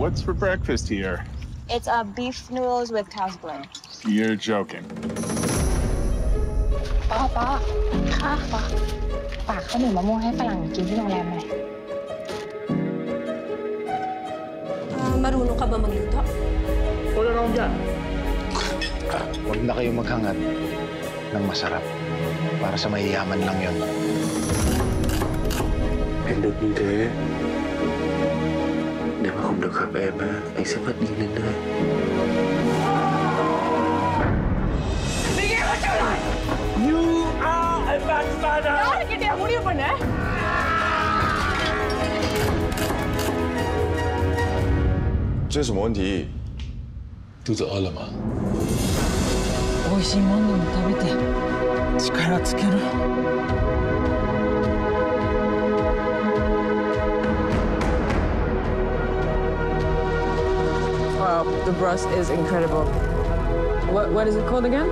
What's for breakfast here? It's a beef noodles with cow's blood. You're joking. Uh, ka ba magluto? Na ng masarap. Para sa mayayaman lang yon. Hindi, hindi. Nếu mà không được gặp em á anh sẽ mất đi lên đây You are a bad father! 这是什么问题？肚子饿了吗？美味しいもんでも食べて力つける Wow, the breast is incredible. What what is it called again?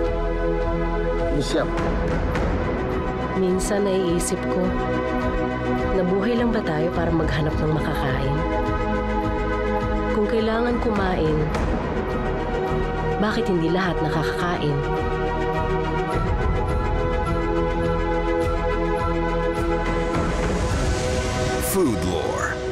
Minsan naiisip ko, nabuhay lang ba tayo para maghanap ng makakain? Kung kailangan kumain, bakit hindi lahat nakakakain? Food Lore.